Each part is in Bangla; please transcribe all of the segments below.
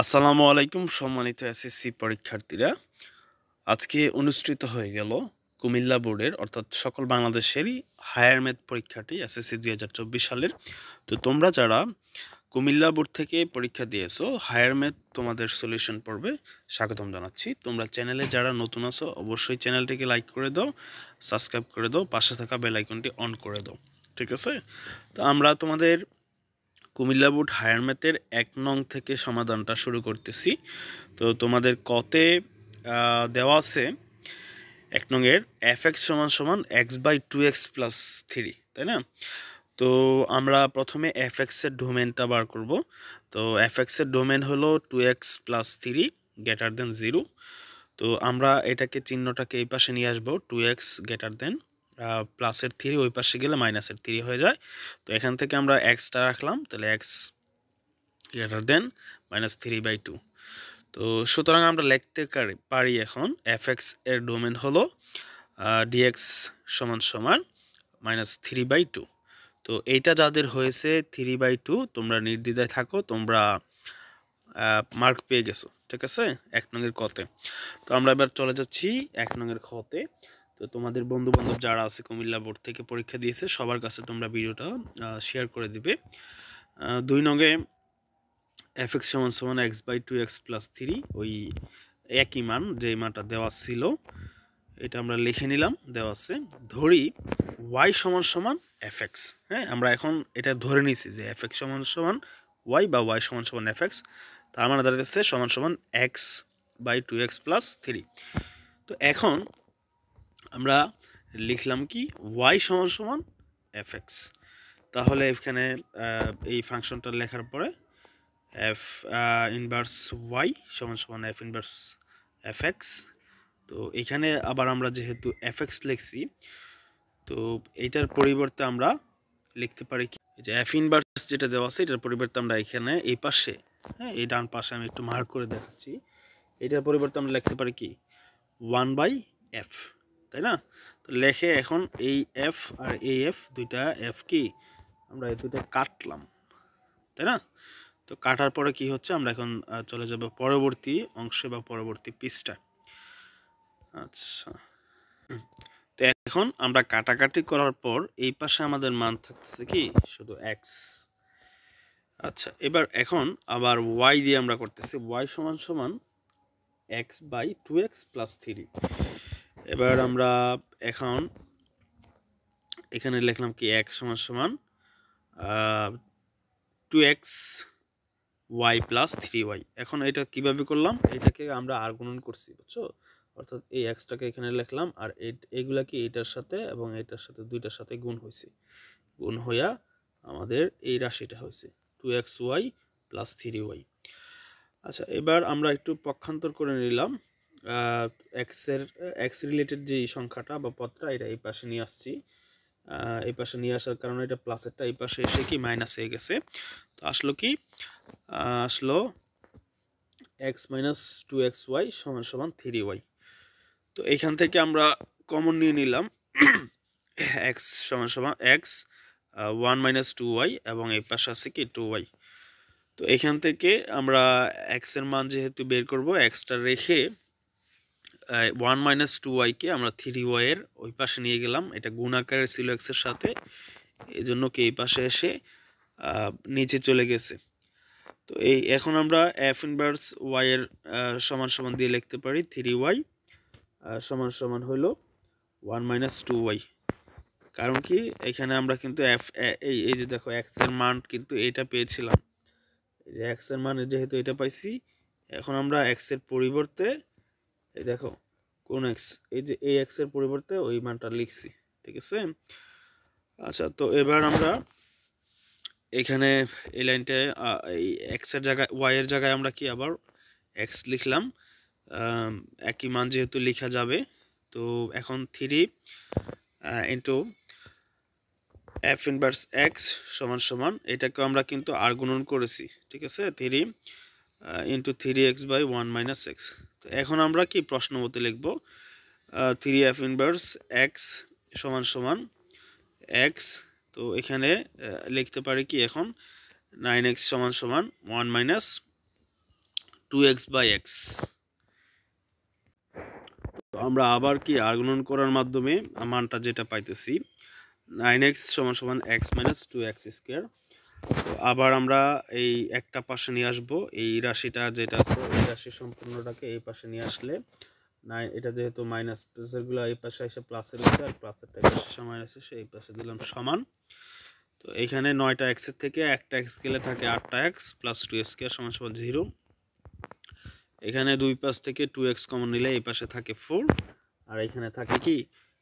আসসালামু আলাইকুম, সম্মানিত এসএসসি পরীক্ষার্থীরা। আজকে অনুষ্ঠিত হয়ে গেল কুমিল্লা বোর্ডের, অর্থাৎ সকল বাংলাদেশেরই হায়ার ম্যাথ পরীক্ষাটি এসএসসি দুই হাজার চব্বিশ সালের। তো তোমরা যারা কুমিল্লা বোর্ড থেকে পরীক্ষা দিয়েছ, হায়ার ম্যাথ তোমাদের সলিউশন পড়বে স্বাগতম জানাচ্ছি। তোমরা চ্যানেলে যারা নতুন আছো, অবশ্যই চ্যানেলটিকে লাইক করে দাও, সাবস্ক্রাইব করে দাও, পাশে থাকা বেল আইকনটি অন করে দাও, ঠিক আছে? তো আমরা তোমাদের কুমিল্লা বোর্ড হায়ার ম্যাথের এক নং থেকে সমাধানটা শুরু করতেছি। তো তোমাদের কতে দেওয়া আছে এক নংয়ের এফ এক্স সমান সমান X by two X plus three তাই না? তো আমরা প্রথমে এফ এক্সের ডোমেনটা বার করব। তো এফ এক্সের ডোমেন হলো two X plus three greater than zero তো আমরা এটাকে চিহ্নটাকে এই পাশে নিয়ে আসব টু এক্স গ্রেটার দেন প্লাসের থ্রি ওই পাশে গেলে মাইনাসের থ্রি হয়ে যায়। তো এখান থেকে আমরা এক্সটা রাখলাম, তাহলে X greater than minus three by two. তো সুতরাং আমরা লিখতে পারি এখন এফ এক্সের ডোমেন হলো ডিএক্স সমান সমান মাইনাস থ্রি বাই টু। তো এইটা যাদের হয়েছে থ্রি বাই টু, তোমরা নির্দ্বিধায় থাকো, তোমরা মার্ক পেয়ে গেছো, ঠিক আছে? এক নঙের কতে। তো আমরা এবার চলে যাচ্ছি এক নঙের খতে তো তোমাদের বন্ধু বান্ধব যারা আছে কুমিল্লা বোর্ড থেকে পরীক্ষা দিয়েছে, সবার কাছে তোমরা ভিডিওটা শেয়ার করে দিবে। দুই নগে এফ এক্স সমান সমান X by two X plus three ওই একই মান যে মানটা দেওয়া ছিল, এটা আমরা লিখে নিলাম, দেওয়া আছে। ধরি ওয়াই সমান সমান এফ এক্স হ্যাঁ আমরা এখন এটা ধরে নিছি যে এফ এক্স সমান সমান ওয়াই বা ওয়াই সমান সমান এফ এক্স তার মানে দাঁড়াতেছে সমান সমান X by two X plus three তো এখন আমরা লিখলাম কি? ওয়াই সমান সমান এফ এক্স তাহলে এখানে এই ফাংশনটা লেখার পরে এফ ইনভার্স ওয়াই সমান সমান এফ ইনভার্স এফ এক্স তো এখানে আবার আমরা যেহেতু এফ এক্স লিখছি, তো এইটার পরিবর্তে আমরা লিখতে পারি কি? যে এফ ইনভার্স যেটা দেওয়া আছে, এটার পরিবর্তে আমরা এখানে এই পাশে হ্যাঁ এই ডান পাশে আমি একটু মার্ক করে দেখাচ্ছি। এটার পরিবর্তে আমরা লিখতে পারি কি? ওয়ান বাই এফ তাই না? তো লেখে এখন এই এফ আর এই এফ দুইটা এফ কি? আমরা এই দুইটা কাটলাম, তাই না? তো কাটার পরে কি হচ্ছে? আমরা এখন চলে যাব পরবর্তী অংশে বা পরবর্তী পিসটা আচ্ছা। তো এখন আমরা কাটাকাটি করার পর এই পাশে আমাদের মান থাকতেছে কি? শুধু এক্স আচ্ছা এবার এখন আবার ওয়াই দিয়ে আমরা করতেছি। ওয়াই সমান সমান X by two X plus three এবার আমরা এখন এখানে লিখলাম কি এক সমান সমান two X Y plus three Y এখন এটা কীভাবে করলাম? এটাকে আমরা আর গুণন করছি, বুঝছ? অর্থাৎ এই এক্সটাকে এখানে লিখলাম আর এইগুলা কি এটার সাথে এবং এটার সাথে দুইটার সাথে গুণ হয়েছে। গুণ হইয়া আমাদের এই রাশিটা হয়েছে two X Y plus three Y আচ্ছা এবার আমরা একটু পক্ষান্তর করে নিলাম। এক্সের এক্স রিলেটেড যে সংখ্যাটা বা পদটা, এটা এই পাশে নিয়ে আসছি। এই পাশে নিয়ে আসার কারণে এটা প্লাসেরটা এই পাশে এসে কি মাইনাস হয়ে গেছে। তো আসলো কি? আসলো X minus two X Y সমান সমান থ্রি ওয়াই তো এইখান থেকে আমরা কমন নিয়ে নিলাম। এক্স সমান সমান X one minus two Y এবং এই পাশে আছে কি টু ওয়াই তো এখান থেকে আমরা এক্সের মান যেহেতু বের করব এক্সটা রেখে ওয়ান মাইনাস টু ওয়াইকে আমরা থ্রি ওয়াইয়ের ওই পাশে নিয়ে গেলাম। এটা গুণ আকারের ছিল এক্সের সাথে। এই জন্য কি এই পাশে এসে নিচে চলে গেছে। তো এই এখন আমরা এফ ইনভার্স ওয়াইয়ের সমান সমান দিয়ে লিখতে পারি থ্রি ওয়াই সমান সমান হলো ওয়ান মাইনাস টু ওয়াই কারণ কি, এখানে আমরা কিন্তু এফ এই এই যে দেখো এক্সের মান কিন্তু এটা পেয়েছিলাম। এই যে এক্সের মান যেহেতু এটা পাইছি, এখন আমরা এক্সের পরিবর্তে এই দেখো, কোন এক্স এই যে এই এক্সের পরিবর্তে ওই মানটা লিখছি, ঠিক আছে? আচ্ছা তো এবার আমরা এখানে এই লাইনটায় এই এক্সের জায়গায় ওয়াইয়ের জায়গায় আমরা কি আবার এক্স লিখলাম? একই মান যেহেতু লেখা যাবে, তো এখন three into F inverse X সমান সমান, এটাকে আমরা কিন্তু আর গুণন করেছি, ঠিক আছে? Three into three X by one minus X তো এখন আমরা কি প্রশ্ন মতে লিখব থ্রি এফ ইনভার্স এক্স সমান সমান এক্স তো এখানে লিখতে পারি কি এখন? নাইন এক্স সমান সমান one minus two X by X তো আমরা আবার কি আগুনন করার মাধ্যমে মানটা যেটা পাইতেছি নাইন এক্স সমান সমান X minus two X square আবার আমরা এই একটা পাশে নিয়ে আসব। এই রাশিটা যেটা আছে, এই রাশি সম্পূর্ণটাকে এই পাশে নিয়ে আসলে নাইন এটা যেহেতু মাইনাস প্লাসেরগুলো এই পাশে এসে প্লাসের উঠে আর প্লাসেরটা এই পাশে মাইনাস এসে এই পাশে দিলাম সমান। তো এখানে নয়টা এক্সের থেকে একটা এক্স গেলে থাকে আটটা এক্স প্লাস টু স্কোয়ার সমান সমান জিরো এখানে দুই পাশ থেকে টু এক্স কমন নিলে এই পাশে থাকে ফোর আর এখানে থাকে কি?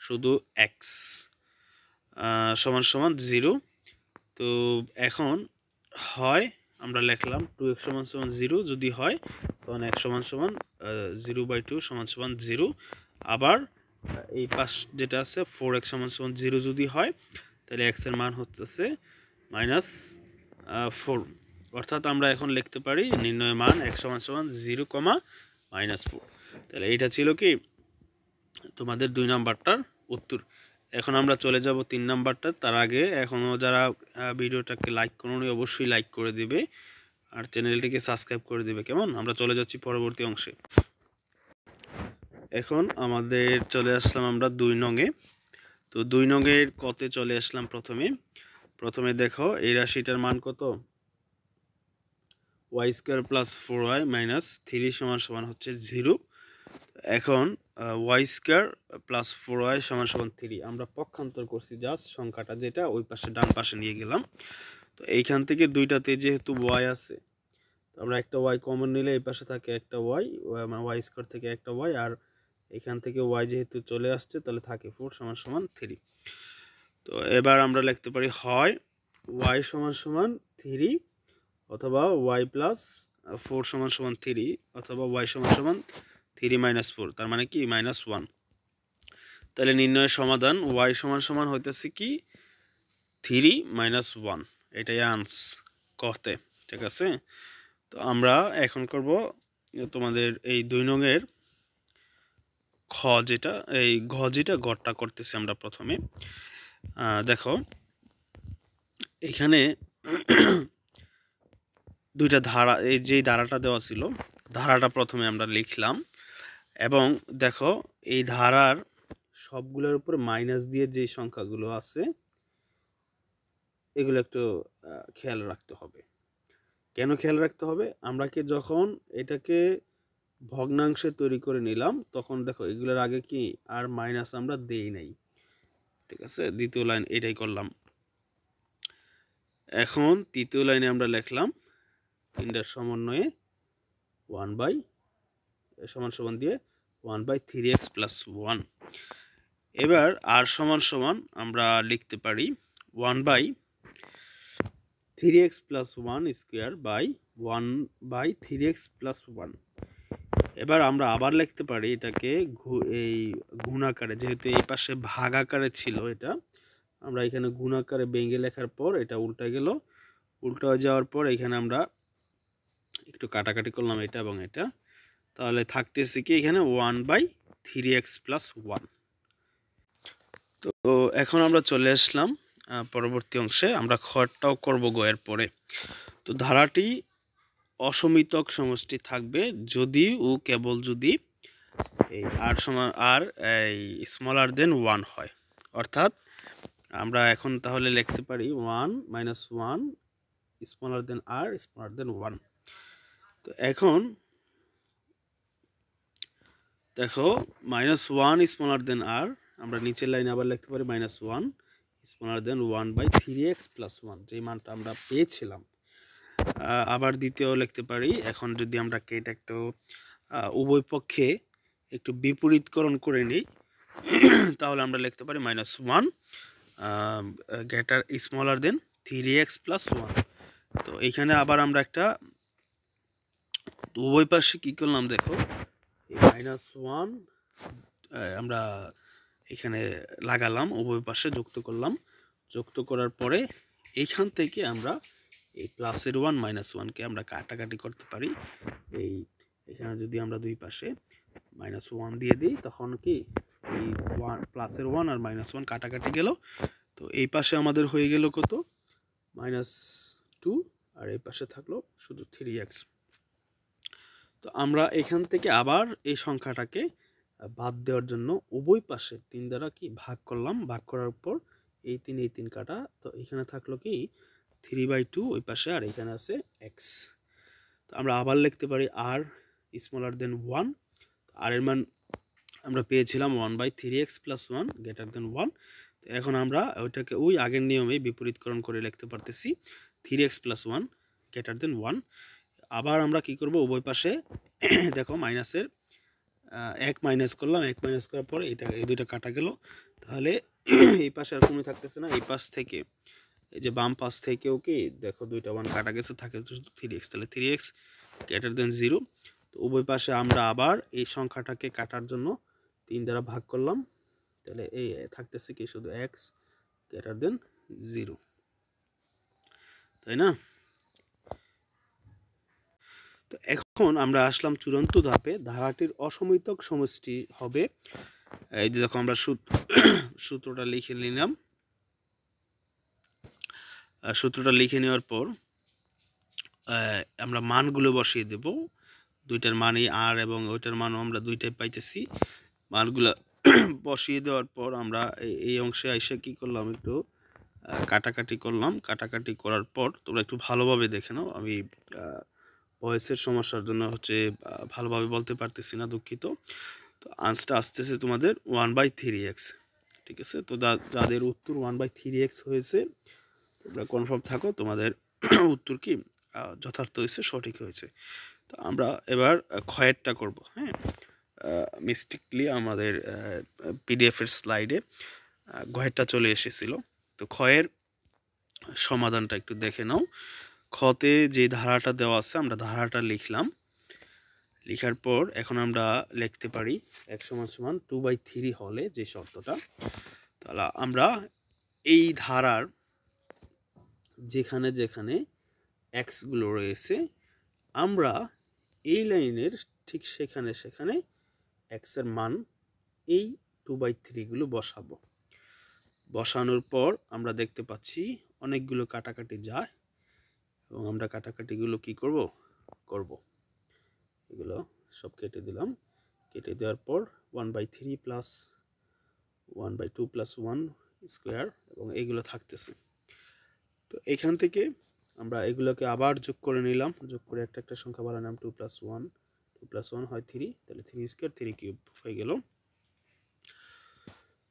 শুধু এক্স সমান সমান জিরো তো এখন হয়, আমরা লিখলাম টু এক্স সমান সমান জিরো যদি হয়, তখন এক সমান সমান জিরো বাই টু সমান সমান জিরো আবার এই পাশ যেটা আছে ফোর এক্স সমান সমান জিরো যদি হয়, তাহলে এক্সের মান হচ্ছে মাইনাস ফোর অর্থাৎ আমরা এখন লিখতে পারি নির্ণয় মান এক সমান সমান জিরো কমা মাইনাস ফোর তাহলে এইটা ছিল কি, তোমাদের দুই নাম্বারটার উত্তর এখন আমরা চলে যাব তিন নাম্বারটা। তার আগে এখনও যারা ভিডিওটাকে লাইক করুন অবশ্যই লাইক করে দিবে আর চ্যানেলটিকে সাবস্ক্রাইব করে দিবে, কেমন? আমরা চলে যাচ্ছি পরবর্তী অংশে। এখন আমাদের চলে আসলাম আমরা দুই নঙে। তো দুই নঙের কতে চলে আসলাম প্রথমে। প্রথমে দেখো, এই রাশিটার মান কত? Y square plus four Y minus three সমান সমান হচ্ছে জিরো এখন Y square plus four Y সমান সমান থ্রি আমরা পক্ষান্তর করছি জাস্ট সংখ্যাটা যেটা ওই পাশে, ডান পাশে নিয়ে গেলাম। তো এইখান থেকে দুইটাতে যেহেতু ওয়াই আছে আমরা একটা ওয়াই কমন নিলে এই পাশে থাকে একটা ওয়াই ওয়াই স্কোয়ার থেকে একটা ওয়াই আর এখান থেকে ওয়াই যেহেতু চলে আসছে, তাহলে থাকে ফোর সমান সমান থ্রি তো এবার আমরা লিখতে পারি হয় ওয়াই সমান সমান থ্রি অথবা ওয়াই প্লাস ফোর সমান সমান থ্রি অথবা ওয়াই সমান সমান থ্রি মাইনাস ফোর, তার মানে কি? Minus one. তাহলে নির্ণয়ের সমাধান ওয়াই সমান সমান হইতেছে কি? থ্রি মাইনাস ওয়ান, এটাই আনস করতে, ঠিক আছে? তো আমরা এখন করব তোমাদের এই দুই নঙের খ যেটা, এই ঘ যেটা গড়টা করতেছি আমরা প্রথমে। দেখো, এখানে দুইটা ধারা, এই যে ধারাটা দেওয়া ছিল, ধারাটা প্রথমে আমরা লিখলাম। এবং দেখো, এই ধারার সবগুলোর উপর মাইনাস দিয়ে যে সংখ্যাগুলো আছে, এগুলো একটু খেয়াল রাখতে হবে। কেন খেয়াল রাখতে হবে? আমরা কি যখন এটাকে ভগ্নাংশে তৈরি করে নিলাম, তখন দেখো, এগুলোর আগে কি আর মাইনাস আমরা দেই নাই। ঠিক আছে? দ্বিতীয় লাইন এটাই করলাম। এখন তৃতীয় লাইনে আমরা লিখলাম তিনটার সমন্বয়ে ওয়ান বাই সমান সমান দিয়ে one by three X plus one এবার আর সমান সমান আমরা লিখতে পারি one by three X plus one square by one by three X plus one এবার আমরা আবার লিখতে পারি এটাকে এই গুণাকারে যেহেতু এই পাশে ভাগ আকারে ছিল এটা, আমরা এখানে গুণাকারে বেঙ্গে লেখার পর এটা উল্টা গেল। উল্টা যাওয়ার পর এখানে আমরা একটু কাটাকাটি করলাম এটা এবং এটা। তাহলে থাকতেছে কি এখানে one by three X plus one তো এখন আমরা চলে আসলাম পরবর্তী অংশে। আমরা খড়টাও করব গয়ের পরে তো ধারাটি অসমিতক সমষ্টি থাকবে যদি ও কেবল যদি এই আর সমান আর এই স্মলার দেন ওয়ান হয়। অর্থাৎ আমরা এখন তাহলে লিখতে পারি one minus one smaller than R smaller than one তো এখন দেখো minus one smaller than R আমরা নিচের লাইনে আবার লিখতে পারি minus one smaller than one by three X plus one যে মানটা আমরা পেয়েছিলাম। আবার দ্বিতীয় লিখতে পারি, এখন যদি আমরা কেট একটু উভয় পক্ষে একটু বিপরীতকরণ করে নিই, তাহলে আমরা লিখতে পারি minus one greater smaller than three X plus one তো এইখানে আবার আমরা একটা উভয় পাশে কী করলাম দেখো মাইনাস ওয়ান আমরা এখানে লাগালাম, উভয় পাশে যুক্ত করলাম। যুক্ত করার পরে এইখান থেকে আমরা এই প্লাসের ওয়ান মাইনাস ওয়ানকে আমরা কাটাকাটি করতে পারি। এই, এখানে যদি আমরা দুই পাশে মাইনাস ওয়ান দিয়ে দিই, তখন কি এই ওয়ান প্লাসের ওয়ান আর মাইনাস ওয়ান কাটাকাটি গেল। তো এই পাশে আমাদের হয়ে গেল কত? মাইনাস টু আর এই পাশে থাকল শুধু থ্রি এক্স তো আমরা এখান থেকে আবার এই সংখ্যাটাকে বাদ দেওয়ার জন্য উভয় পাশে তিন দ্বারা কি ভাগ করলাম? ভাগ করার পর এই তিন এই তিন কাটা, তো এখানে থাকল কি? থ্রি বাই টু ওই পাশে আর এখানে আছে এক্স তো আমরা আবার লিখতে পারি আর স্মলার দেন ওয়ান আর এর মান আমরা পেয়েছিলাম one by three X plus one greater than one তো এখন আমরা ওইটাকে ওই আগের নিয়মে বিপরীতকরণ করে লিখতে পারতেছি three X plus one greater than one আবার আমরা কি করব? উভয় পাশে দেখো মাইনাসের এক মাইনাস করলাম। এক মাইনাস করার পর এটা, এই দুইটা কাটা গেল। তাহলে এই পাশে আর কোনো থাকতেছে না। এই পাশ থেকে, এই যে বাম পাশ থেকেও কি, দেখো দুইটা ওয়ান কাটা গেছে, থাকে শুধু থ্রি এক্স তাহলে three X greater than zero তো উভয় পাশে আমরা আবার এই সংখ্যাটাকে কাটার জন্য তিন দ্বারা ভাগ করলাম। তাহলে এই থাকতেছে কি? শুধু এক্স গ্রেটার দেন জিরো তাই না? তো এখন আমরা আসলাম চূড়ান্ত ধাপে। ধারাটির অসমিতক সমষ্টি হবে। এই যে দেখো আমরা সূত্র সূত্রটা লিখে নিলাম। সূত্রটা লিখে নেওয়ার পর আমরা মানগুলো বসিয়ে দেব। দুইটার মানই আর এবং ওইটার মানও আমরা দুইটাই পাইতেছি। মানগুলো বসিয়ে দেওয়ার পর আমরা এই- অংশে এসে কি করলাম একটু কাটাকাটি করলাম। কাটাকাটি করার পর তোমরা একটু ভালোভাবে দেখে নাও। আমি ভয়েসের সমস্যার জন্য হচ্ছে ভালোভাবে বলতে পারতেছি না দুঃখিত। তো আনসটা আসতেছে তোমাদের ওয়ান বাই থ্রি এক্স ঠিক আছে? তো যাদের উত্তর ওয়ান বাই থ্রি এক্স হয়েছে, তোমরা কনফার্ম থাকো, তোমাদের উত্তর কি যথার্থ হয়েছে, সঠিক হয়েছে। তো আমরা এবার ক্ষয়েরটা করব হ্যাঁ? মিস্টিকলি আমাদের পিডিএফের স্লাইডে ঘয়েরটা চলে এসেছিল। তো ক্ষয়ের সমাধানটা একটু দেখে নাও। খতে যে ধারাটা দেওয়া আছে, আমরা ধারাটা লিখলাম। লেখার পর এখন আমরা লিখতে পারি এক সমান সমান টু বাই থ্রি হলে যে শর্তটা, তাহলে আমরা এই ধারার যেখানে যেখানে এক্সগুলো রয়েছে, আমরা এই লাইনের ঠিক সেখানে সেখানে এক্সের মান এই টু বাই থ্রিগুলো বসাবো। বসানোর পর আমরা দেখতে পাচ্ছি অনেকগুলো কাটাকাটি যায়। এবং আমরা কাটাকাটিগুলো কি করব? করব। এগুলো সব কেটে দিলাম। কেটে দেওয়ার পর one by three plus one by two plus one square এবং এইগুলো থাকতেছে। তো এখান থেকে আমরা এগুলোকে আবার যোগ করে নিলাম। যোগ করে একটা একটা সংখ্যা বানালাম two plus one two plus one হয় থ্রি তাহলে থ্রি স্কোয়ার থ্রি কিউব হয়ে গেল।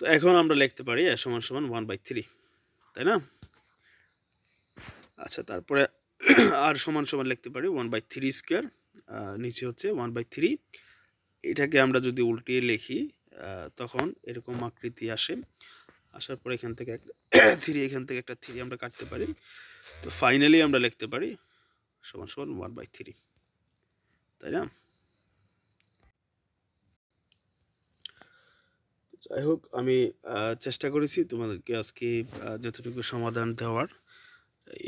তো এখন আমরা লিখতে পারি সমান সমান ওয়ান বাই থ্রি তাই না? আচ্ছা তারপরে আর সমান সমান লিখতে পারি ওয়ান বাই থ্রি স্কোয়ার নিচে হচ্ছে ওয়ান বাই থ্রি এটাকে আমরা যদি উল্টিয়ে লিখি তখন এরকম আকৃতি আসে। আসার পর এখান থেকে একটা থ্রি এখান থেকে একটা থ্রি আমরা কাটতে পারি। তো ফাইনালি আমরা লিখতে পারি সমান সমান ওয়ান বাই থ্রি তাই না? যাই হোক, আমি চেষ্টা করেছি তোমাদেরকে আজকে যতটুকু সমাধান দেওয়ার।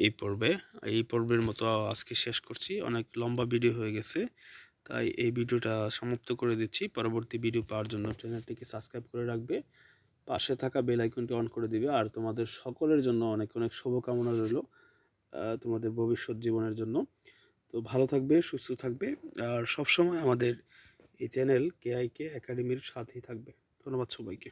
এই পর্বে, এই পর্বের মতো আজকে শেষ করছি। অনেক লম্বা ভিডিও হয়ে গেছে, তাই এই ভিডিওটা সমাপ্ত করে দিচ্ছি। পরবর্তী ভিডিও পাওয়ার জন্য চ্যানেলটিকে সাবস্ক্রাইব করে রাখবে, পাশে থাকা বেল আইকনটি অন করে দিবে, আর তোমাদের সকলের জন্য অনেক অনেক শুভকামনা রইল তোমাদের ভবিষ্যৎ জীবনের জন্য। তো ভালো থাকবে, সুস্থ থাকবে, আর সবসময় আমাদের এই চ্যানেল কে আই কে একাডেমির সাথেই থাকবে। ধন্যবাদ সবাইকে।